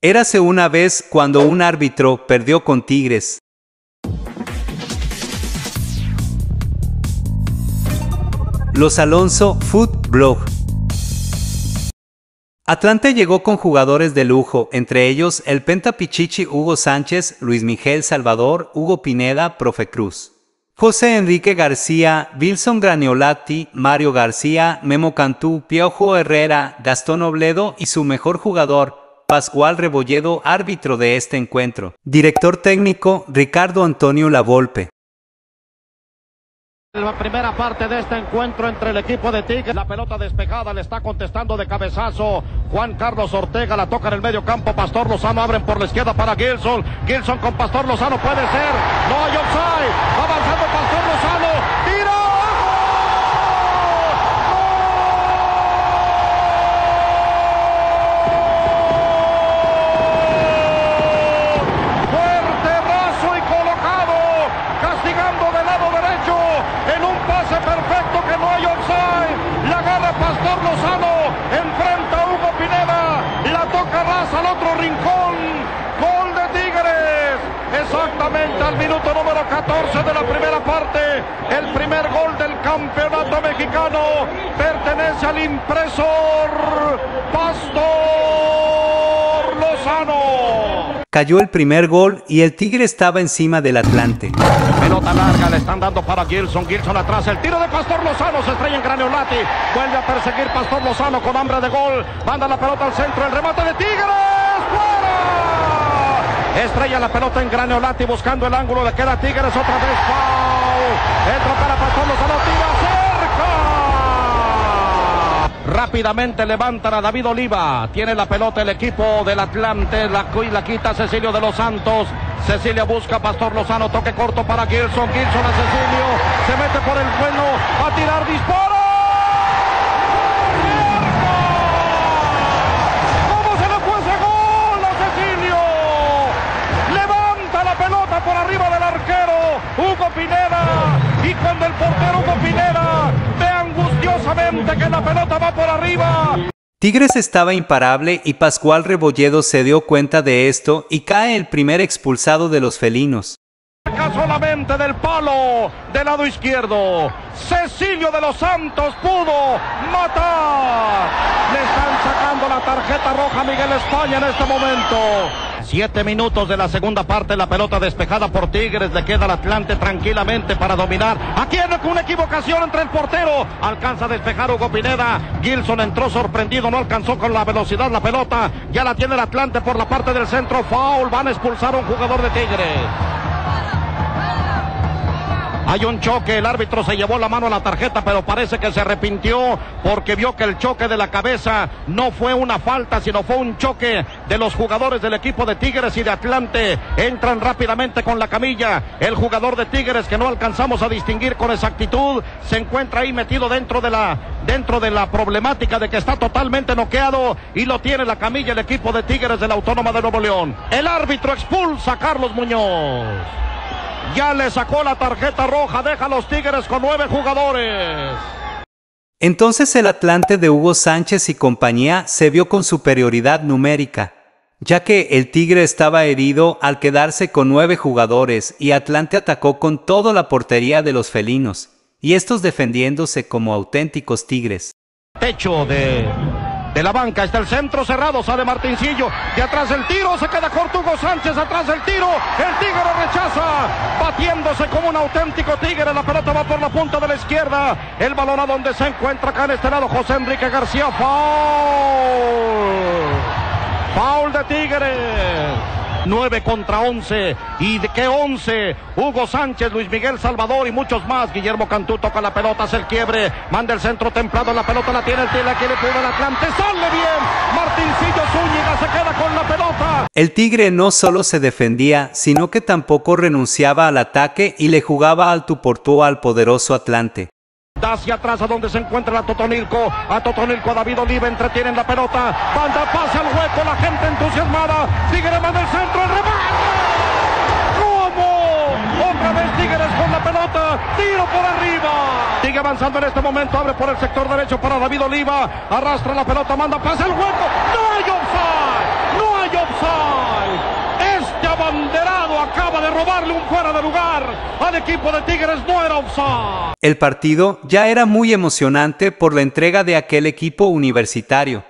Érase una vez cuando un árbitro perdió con Tigres. Los Alonso Food Blog. Atlante llegó con jugadores de lujo, entre ellos el Penta Pichichi Hugo Sánchez, Luis Miguel Salvador, Hugo Pineda, Profe Cruz. José Enrique García, Wilson Graniolati, Mario García, Memo Cantú, Piojo Herrera, Gastón Obledo y su mejor jugador, Pascual Rebolledo, árbitro de este encuentro. Director técnico, Ricardo Antonio Lavolpe. La primera parte de este encuentro entre el equipo de Tigres. La pelota despejada le está contestando de cabezazo. Juan Carlos Ortega la toca en el medio campo. Pastor Lozano abren por la izquierda para Gilson. Gilson con Pastor Lozano puede ser. No hay offside. Va avanzando Pastor Lozano. ¡Tiro! Fuerte brazo y colocado. Castigando del lado derecho. En un pase perfecto que no hay offside. La agarra Pastor Lozano. Enfrenta a Hugo Pineda. La toca raza al otro rincón. Gol de Tigres. Exactamente al minuto número 14 de la primera parte. El primer gol del campeonato mexicano pertenece al impresor Pastor Lozano. Cayó el primer gol y el Tigre estaba encima del Atlante. Pelota larga le están dando para Gilson. Gilson atrás. El tiro de Pastor Lozano se estrella en Graneolati. Vuelve a perseguir Pastor Lozano con hambre de gol. Manda la pelota al centro. El remate de Tigres. Estrella la pelota en Graneolati buscando el ángulo. Le queda Tigres otra vez. Foul. Entra para Pastor Lozano. Tira cerca. Rápidamente levantan a David Oliva. Tiene la pelota el equipo del Atlante. La, la quita Cecilio de los Santos. Cecilia busca Pastor Lozano. Toque corto para Gilson. Gilson a Cecilio. Se mete por el. Va a tirar. Dispara. Arriba. Tigres estaba imparable y Pascual Rebolledo se dio cuenta de esto y cae el primer expulsado de los felinos. Solamente del palo del lado izquierdo. Cecilio de los Santos pudo matar. Le están sacando la tarjeta roja a Miguel España en este momento. Siete minutos de la segunda parte, la pelota despejada por Tigres, le queda al Atlante tranquilamente para dominar. Aquí hay una equivocación entre el portero, alcanza a despejar Hugo Pineda. Gilson entró sorprendido, no alcanzó con la velocidad la pelota. Ya la tiene el Atlante por la parte del centro, foul, van a expulsar a un jugador de Tigres. Hay un choque, el árbitro se llevó la mano a la tarjeta, pero parece que se arrepintió porque vio que el choque de la cabeza no fue una falta, sino fue un choque de los jugadores del equipo de Tigres y de Atlante. Entran rápidamente con la camilla. El jugador de Tigres que no alcanzamos a distinguir con exactitud se encuentra ahí metido dentro de la dentro de la problemática de que está totalmente noqueado y lo tiene la camilla el equipo de Tigres de la Autónoma de Nuevo León. El árbitro expulsa a Carlos Muñoz. Ya le sacó la tarjeta roja, deja a los Tigres con nueve jugadores. Entonces el Atlante de Hugo Sánchez y compañía se vio con superioridad numérica, ya que el Tigre estaba herido al quedarse con nueve jugadores y Atlante atacó con toda la portería de los felinos, y estos defendiéndose como auténticos tigres. Techo de de la banca está el centro cerrado, sale Martincillo, de atrás el tiro, se queda corto Hugo Sánchez, atrás el tiro, el Tigre rechaza, batiéndose como un auténtico Tigre, la pelota va por la punta de la izquierda, el balón a donde se encuentra acá en este lado José Enrique García, foul, foul de Tigres. 9 contra 11. ¿Y de qué 11? Hugo Sánchez, Luis Miguel Salvador y muchos más. Guillermo Cantú toca la pelota, hace el quiebre. Manda el centro templado, la pelota la tiene, el la quiere el Atlante. Sale bien. Martincillo Zúñiga se queda con la pelota. El Tigre no solo se defendía, sino que tampoco renunciaba al ataque y le jugaba al tu por al poderoso Atlante. Hacia atrás a donde se encuentra a Totonilco. A Totonilco, a David Oliva entretienen la pelota. Banda pase al hueco, la gente entusiasmada. Tigre manda el centro, el remate. ¿Cómo? Otra vez Tigres con la pelota. Tiro por arriba. Sigue avanzando en este momento. Abre por el sector derecho para David Oliva. Arrastra la pelota, manda pase al hueco. No hay offside. No hay offside. Acaba de robarle un fuera de lugar al equipo de Tigres, no era offside. El partido ya era muy emocionante por la entrega de aquel equipo universitario,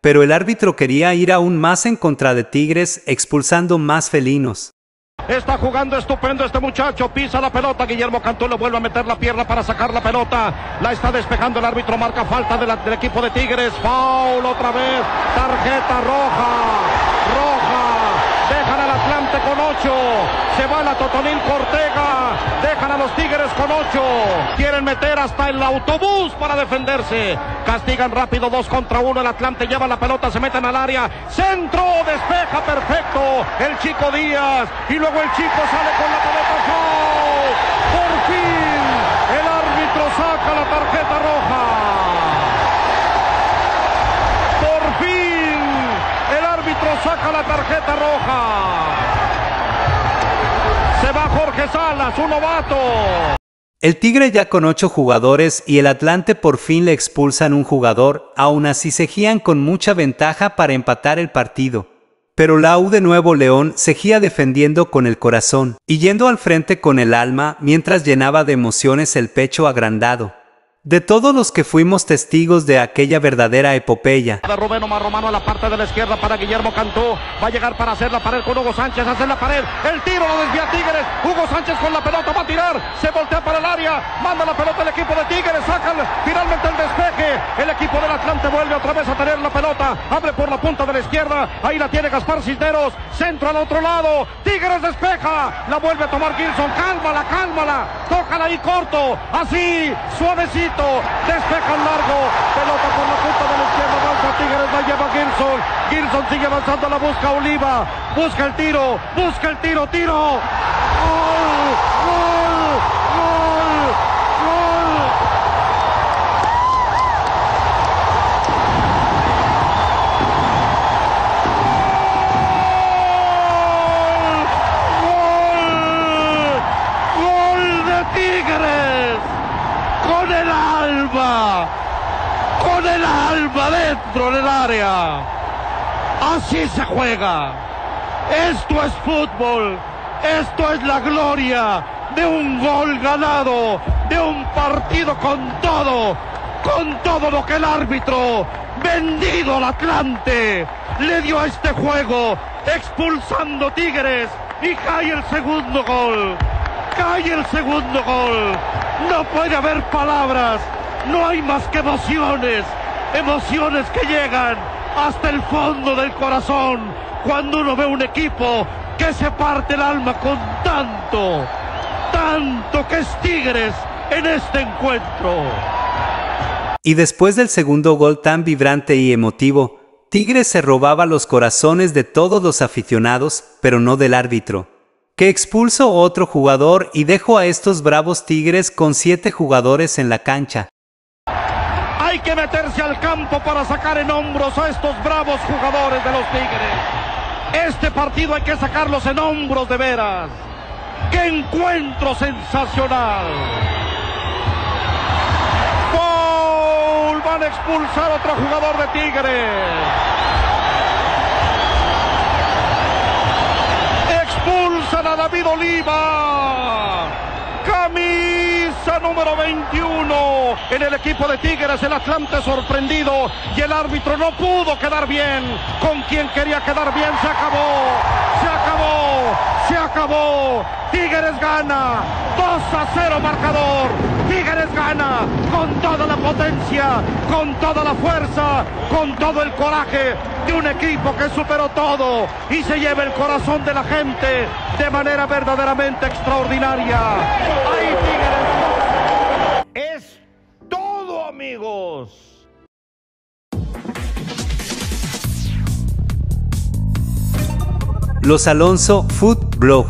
pero el árbitro quería ir aún más en contra de Tigres expulsando más felinos. Está jugando estupendo este muchacho. Pisa la pelota. Guillermo Cantú le vuelve a meter la pierna para sacar la pelota. La está despejando el árbitro. Marca falta del equipo de Tigres. Foul otra vez. Tarjeta roja. Roja. Atlante con ocho. Se va la Totonil Cortega. Dejan a los Tigres con ocho. Quieren meter hasta el autobús para defenderse. Castigan rápido dos contra uno. El Atlante lleva la pelota. Se meten al área. Centro. Despeja perfecto. El chico Díaz. Y luego el chico sale con la pelota. Por fin. El árbitro saca la tarjeta roja. Por fin. Saca la tarjeta roja. Se va Jorge Salas, un novato. El Tigre ya con ocho jugadores y el Atlante por fin le expulsan un jugador, aún así seguían con mucha ventaja para empatar el partido. Pero la de Nuevo León seguía defendiendo con el corazón y yendo al frente con el alma mientras llenaba de emociones el pecho agrandado. De todos los que fuimos testigos de aquella verdadera epopeya. Rubén Omar Romano a la parte de la izquierda para Guillermo Cantú. Va a llegar para hacer la pared con Hugo Sánchez. Hace la pared. El tiro lo desvía Tigres. Hugo Sánchez con la pelota va a tirar. Se voltea para el área. Manda la pelota el equipo de Tigres. Sacan finalmente el despeje. El equipo del Atlante vuelve otra vez a tener la pelota. Abre por la punta de la izquierda. Ahí la tiene Gaspar Cisneros. Centro al otro lado. Tigres despeja. La vuelve a tomar Gilson. Cálmala, cálmala. Tócala ahí corto. Así, suavecito. Despeja el largo. Pelota por la punta de la izquierda. Avanza Tigres. La lleva Gilson. Gilson sigue avanzando. La busca Oliva. Busca el tiro. Busca el tiro. Tiro. Dentro del área. Así se juega. Esto es fútbol. Esto es la gloria de un gol ganado, de un partido con todo, con todo lo que el árbitro, vendido al Atlante, le dio a este juego, expulsando Tigres y cae el segundo gol. Cae el segundo gol. No puede haber palabras. No hay más que emociones. Emociones que llegan hasta el fondo del corazón cuando uno ve un equipo que se parte el alma con tanto, tanto que es Tigres en este encuentro. Y después del segundo gol tan vibrante y emotivo, Tigres se robaba los corazones de todos los aficionados, pero no del árbitro, que expulsó otro jugador y dejó a estos bravos Tigres con siete jugadores en la cancha. Que meterse al campo para sacar en hombros a estos bravos jugadores de los Tigres. Este partido hay que sacarlos en hombros de veras. ¡Qué encuentro sensacional! ¡Foul! Van a expulsar a otro jugador de Tigres. Expulsan a David Oliva. Número 21 en el equipo de Tigres, el Atlante sorprendido y el árbitro no pudo quedar bien con quien quería quedar bien, se acabó, se acabó, se acabó. Tigres gana, 2 a 0 marcador. Tigres gana con toda la potencia, con toda la fuerza, con todo el coraje de un equipo que superó todo y se lleva el corazón de la gente de manera verdaderamente extraordinaria. Amigos. Los Alonso Food Blog